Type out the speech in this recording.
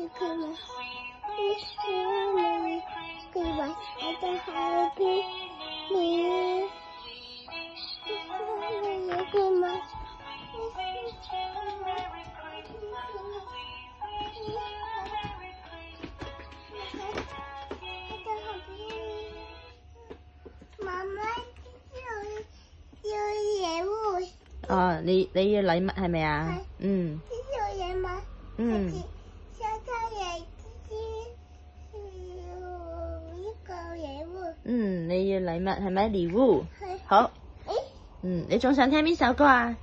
khi khi mà khi khi mình khi bạn ở trong hai khi đi khi mà Mama, chơi chơi dễ vui. Ờ, đi đi lấy mặt hay mẹ à? Ừ. Đi chơi dễ mà. Ừ.嗯，你要禮物係咪禮物？係好，誒。嗯，你仲想聽邊首歌啊？